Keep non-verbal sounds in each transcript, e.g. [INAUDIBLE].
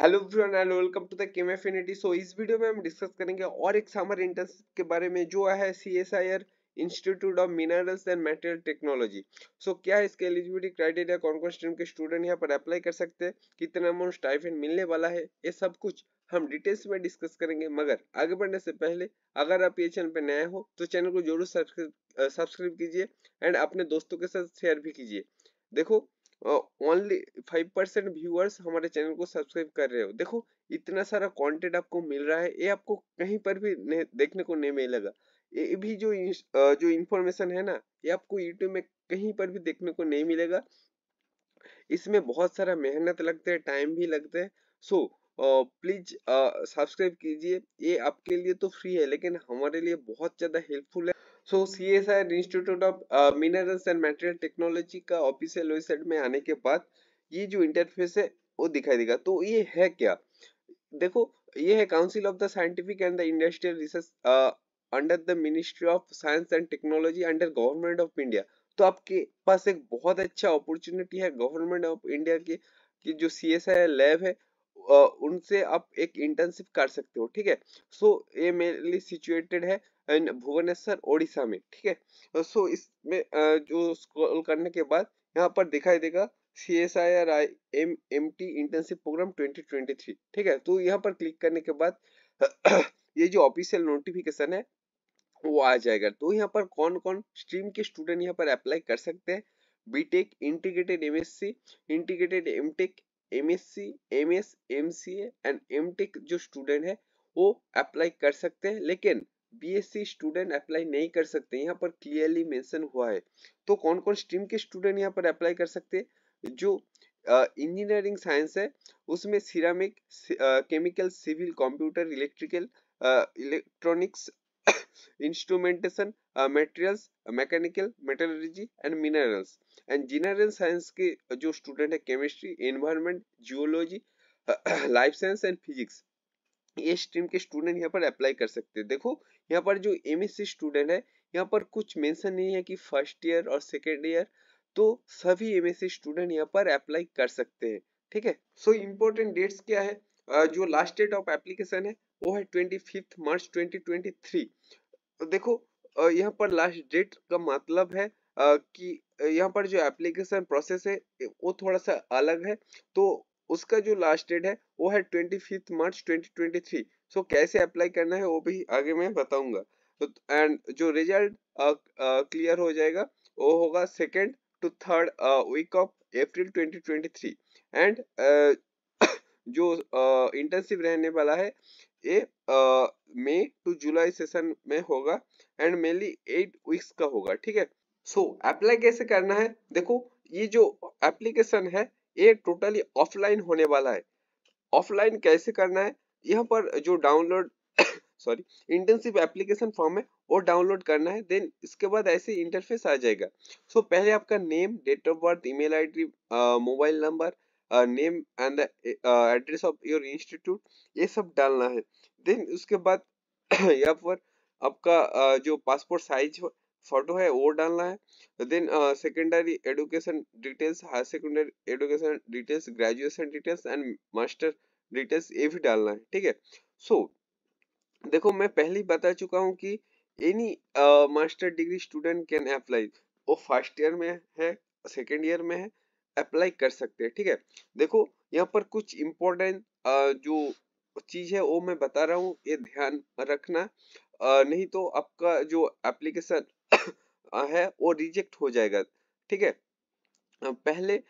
Hello everyone and welcome to the chem affinity. So इस video में हम discuss करेंगे और एक समर इंटर्नशिप के बारे में जो है CSIR institute of minerals and material technology so क्या इसके एलिजिबिलिटी क्राइटेरिया कौन कौन स्ट्रीम के स्टूडेंट यहाँ पर अप्लाई कर सकते हैं? कितना अमाउंट स्टाइफेंड मिलने वाला है? ये सब कुछ हम डिटेल्स में डिस्कस करेंगे। मगर आगे बढ़ने से पहले, अगर आप ये चैनल पर नए हो तो चैनल को ज़रूर सब्सक्राइब कीजिए एंड अपने दोस्तों के साथ शेयर भी कीजिए। देखो ओनली फाइव परसेंट व्यूअर्स हमारे चैनल को सब्सक्राइब कर रहे हो। देखो, इतना सारा कंटेंट आपको मिल रहा है, ये आपको कहीं पर भी देखने को नहीं मिलेगा। ये भी जो जो इंफॉर्मेशन है ना, ये आपको यूट्यूब में कहीं पर भी देखने को नहीं मिलेगा। इसमें बहुत सारा मेहनत लगता है टाइम भी लगता है। सो प्लीज़ सब्सक्राइब कीजिए। ये आपके लिए तो फ्री है, लेकिन हमारे लिए बहुत ज़्यादा हेल्पफुल है। So C S I institute of minerals and material technology का ऑफिशियल वेबसाइट में आने के बाद ये जो इंटरफेस है, वो दिखाई देगा। तो ये है क्या? देखो, ये है council of the scientific and the industrial research under the ministry of science and technology under government of India तो आपके पास एक बहुत अच्छा अपॉर्चुनिटी है गवर्नमेंट ऑफ़ इंडिया की की जो सी एस आई लैब है उनसे आप एक इंटर्नशिप कर सकते हो, ठीक है? सो ये मेनली सिचुएटेड है। भुवनेश्वर, ओडिशा में, ठीक है? सो इसमें जो स्क्रॉल करने के बाद यहाँ पर दिखाई देगा C S I R I M M T internship programme 2023 ठीक है? तो यहाँ पर क्लिक करने के बाद [CLEARS THROAT] ये जो ऑफिशियल नोटिफिकेशन है, वो आ जाएगा। तो यहाँ पर कौन कौन स्ट्रीम के स्टूडेंट यहाँ पर अप्लाई कर सकते हैं? BTech integrated MSc integrated MTech MSc MS MCA and MTech जो स्टूडेंट है, वो अप्लाई कर सकते हैं। लेकिन बीएससी स्टूडेंट अप्लाई नहीं कर सकते यहाँ पर क्लियरली मेंशन हुआ है। तो कौन कौन स्ट्रीम के स्टूडेंट यहाँ पर अप्लाई कर सकते जो इंजीनियरिंग uh, साइंस है उसमें ceramic chemical civil computer electrical electronics instrumentation materials mechanical metallurgy and minerals and general science के जो स्टूडेंट है chemistry environment geology life science and physics ये स्ट्रीम के स्टूडेंट यहाँ पर अप्लाई कर सकते हैं। देखो, यहाँ पर जो एमएससी स्टूडेंट है, यहाँ पर कुछ मेंशन नहीं है कि फ़र्स्ट ईयर और सेकेंड ईयर तो सभी एमएससी स्टूडेंट यहाँ पर अप्लाई कर सकते हैं, ठीक है? सो इम्पोर्टेंट डेट्स क्या है? जो लास्ट डेट ऑफ़ एप्लीकेशन है, वो है ट्वेंटी मार्च ट्वेंटी ट्वेंटी देखो यहाँ पर लास्ट डेट का मतलब है कि यहाँ पर जो एप्लीकेशन प्रोसेस है, वो थोड़ा सा अलग है तो उसका जो लास्ट डेट है वो है twenty fifth March twenty twenty three so कैसे अप्लाई करना है वो भी आगे मैं बताऊँगा। तो एंड जो रिज़ल्ट क्लियर हो जाएगा वो होगा second to third week of April twenty twenty three and जो इंटर्नशिप uh, रहने वाला है ये मई टू जुलाई सेशन में होगा। एंड मेनली एट वीक्स का होगा ठीक है? सो अप्लाई कैसे करना है? देखो ये जो एप्लीकेशन है ये टोटली ऑफलाइन होने वाला है। ऑफलाइन कैसे करना है? यहाँ पर जो download sorry internship application form है वो डाउनलोड करना है देन इसके बाद ऐसे इंटरफेस आ जाएगा। सो so, पहले आपका name date of birth email ID mobile number name and address of your institute ये सब डालना है। देन उसके बाद [COUGHS] यहाँ पर आपका uh, जो पासपोर्ट साइज़ फ़ोटो है वो डालना है। Then secondary education details higher secondary education details graduation details and master details ये भी डालना है ठीक है? सो so, देखो मैं पहले ही बता चुका हूँ कि any master degree student can apply वो फ़र्स्ट ईयर में है सेकेंड ईयर में है अप्लाई कर सकते हैं ठीक है? देखो यहाँ पर कुछ इम्पोर्टेंट uh, जो चीज़ है वो मैं बता रहा हूँ ये ध्यान रखना। Uh, नहीं तो आपका जो एप्लीकेशन है, वो रिजेक्ट हो जाएगा, ठीक है? पहले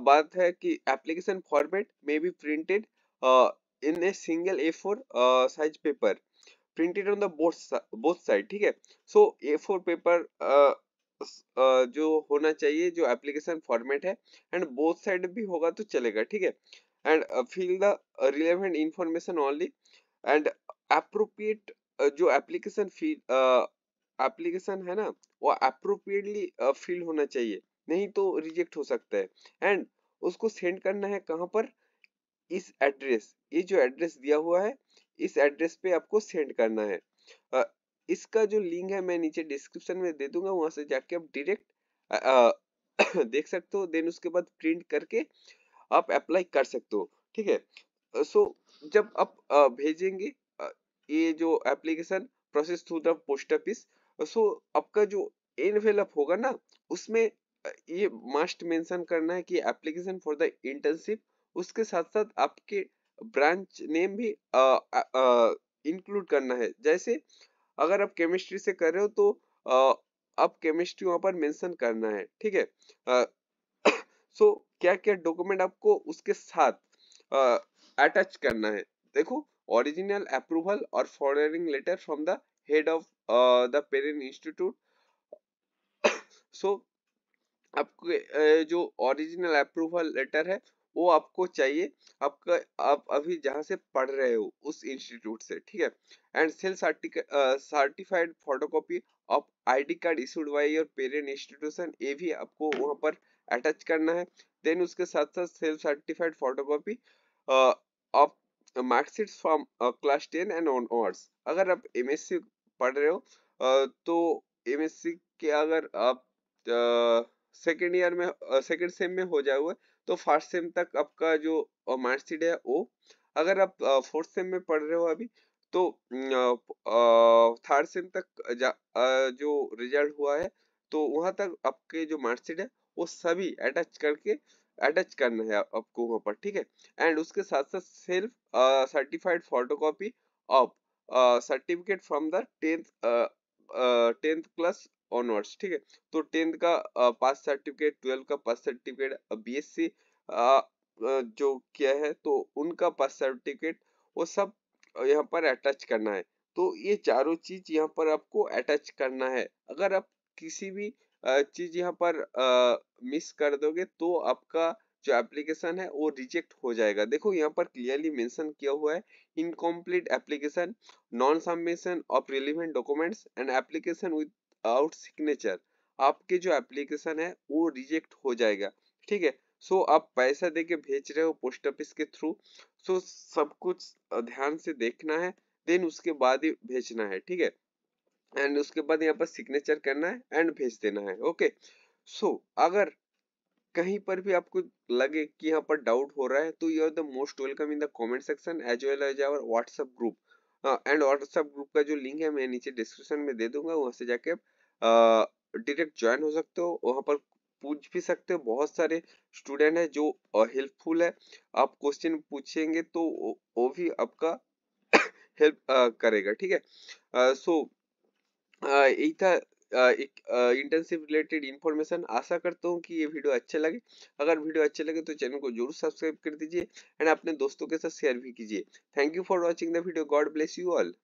बात है कि एप्लीकेशन फॉर्मेट में be printed in a single A four size paper printed on the both side ठीक है? सो ए फोर पेपर जो होना चाहिए, जो एप्लीकेशन फॉर्मेट है एंड बोथ साइड भी होगा तो चलेगा, ठीक है? And fill the relevant information only and appropriate जो एप्लीकेशन फ़ी एप्लीकेशन है ना, वो अप्रोप्रिएटली फिल होना चाहिए, नहीं तो रिजेक्ट हो सकता है। एंड उसको सेंड करना है कहाँ पर? इस एड्रेस ये जो एड्रेस दिया हुआ है, इस एड्रेस पे आपको सेंड करना है। इसका जो लिंक है मैं नीचे डिस्क्रिप्शन में दे दूँगा, वहाँ से जाके आप डायरेक्ट [COUGHS] देख सकते हो देन उसके बाद प्रिंट करके आप अप्लाई कर सकते हो, ठीक है? सो जब आप भेजेंगे ये जो application process through the post office so आपका जो एनवेलप होगा ना उसमें ये मस्ट मेंशन करना है कि एप्लीकेशन फॉर द इंटर्नशिप उसके साथ साथ आपके ब्रांच नेम भी इंक्लूड करना है। जैसे अगर आप केमिस्ट्री से कर रहे हो तो आ, आप केमिस्ट्री वहाँ पर मेंशन करना है ठीक है? [COUGHS] सो so, क्या क्या डॉक्यूमेंट आपको उसके साथ अटैच करना है? देखो original अप्रूवल और forwarding letter from the head of uh, the parent institute. [COUGHS] So आपको जो ओरिजिनल अप्रूवल लेटर है वो आपको चाहिए। आपका आप अभी जहाँ से पढ़ रहे हो उस इंस्टीट्यूट से ठीक है? And self certified photocopy of ID card issued by your parent institution ये भी आपको वहाँ पर अटैच करना है। देन उसके साथ साथ self certified photocopy of marksheet from class ten and onwards अगर आप एमएससी पढ़ रहे हो। तो एमएससी के अगर आप सेकेंड ईयर में सेकेंड सेम में हो जाए हुए तो फ़र्स्ट सेम तक आपका जो मार्कशीट है वो अगर आप फोर्थ सेम में पढ़ रहे हो अभी तो थर्ड सेम तक जा, जो रिज़ल्ट हुआ है तो वहाँ तक आपके जो मार्कशीट है वो सभी अटैच करके अटैच करना है आपको वहाँ पर ठीक है? एंड उसके साथ साथ self certified photocopy of certificate from the tenth tenth class onwards ठीक है? तो टेंथ का पास सर्टिफिकेट ट्वेल्व का पास सर्टिफिकेट बीएससी जो किया है तो उनका पास सर्टिफिकेट वो सब यहाँ पर अटैच करना है। तो ये चारों चीज़ यहाँ पर आपको अटैच करना है। अगर आप किसी भी चीज़ यहाँ पर मिस कर दोगे तो आपका जो एप्लीकेशन है वो रिजेक्ट हो जाएगा। देखो यहाँ पर क्लियरली मेंशन किया हुआ है incomplete application non submission of relevant documents and application without signature आपके जो एप्लीकेशन है वो रिजेक्ट हो जाएगा। ठीक है? सो so, आप पैसा दे के भेज रहे हो पोस्ट ऑफ़िस के थ्रू सो सब कुछ ध्यान से देखना है देन उसके बाद ही भेजना है। ठीक है? एंड उसके बाद यहाँ पर सिग्नेचर करना है एंड भेज देना है। ओके सो so, अगर कहीं पर भी आपको लगे कि यहाँ पर डाउट हो रहा है तो you are the most welcome in the comment section as well as our WhatsApp group and WhatsApp group का जो लिंक है, मैं नीचे डिस्क्रिप्शन में दे दूँगा, वहाँ से जाके आप डायरेक्ट ज्वाइन हो सकते हो। वहाँ पर पूछ भी सकते हो। बहुत सारे स्टूडेंट है जो हेल्पफुल है। आप क्वेश्चन पूछेंगे तो वो भी आपका [COUGHS] हेल्प करेगा, ठीक है? सो यही था इंटर्नशिप रिलेटेड इन्फॉर्मेशन आशा करता हूँ कि ये वीडियो अच्छा लगे। अगर वीडियो अच्छे लगे तो चैनल को ज़रूर सब्सक्राइब कर दीजिए। एंड अपने दोस्तों के साथ शेयर भी कीजिए। Thank you for watching the video God bless you all